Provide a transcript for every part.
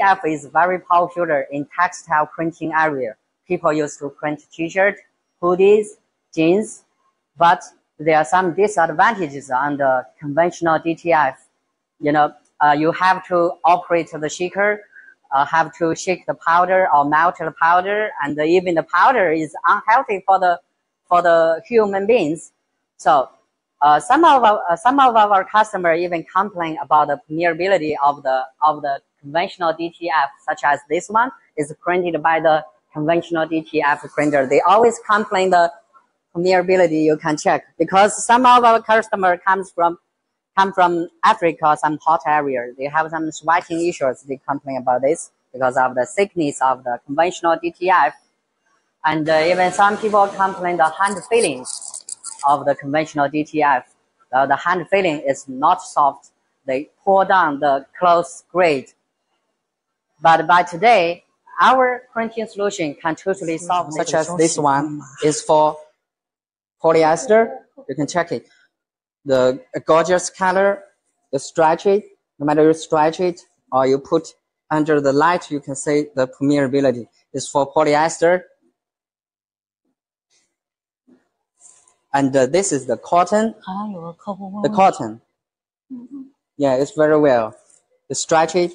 F is very popular in textile printing area. People used to print t-shirt, hoodies, jeans, but there are some disadvantages on the conventional DTF. You know, uh, you have to operate the shaker, uh, have to shake the powder or melt the powder, and even the powder is unhealthy for the for the human beings. So uh, some of our, uh, some of our customers even complain about the permeability of the of the conventional DTF, such as this one is printed by the conventional DTF printer. They always complain the permeability. You can check because some of our customer comes from come from Africa, some hot area. They have some sweating issues. They complain about this because of the thickness of the conventional DTF. And uh, even some people complain the hand feeling of the conventional DTF. Uh, the hand feeling is not soft. They pull down the clothes grade. But by today, our printing solution can totally solve such as this one is for polyester. You can check it. The gorgeous color, you stretch it, no matter you stretch it or you put under the light, you can see the permeability. It's for polyester. And uh, this is the cotton. The cotton. Yeah, it's very well. You stretch it.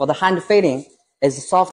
For the hand feeling, is soft.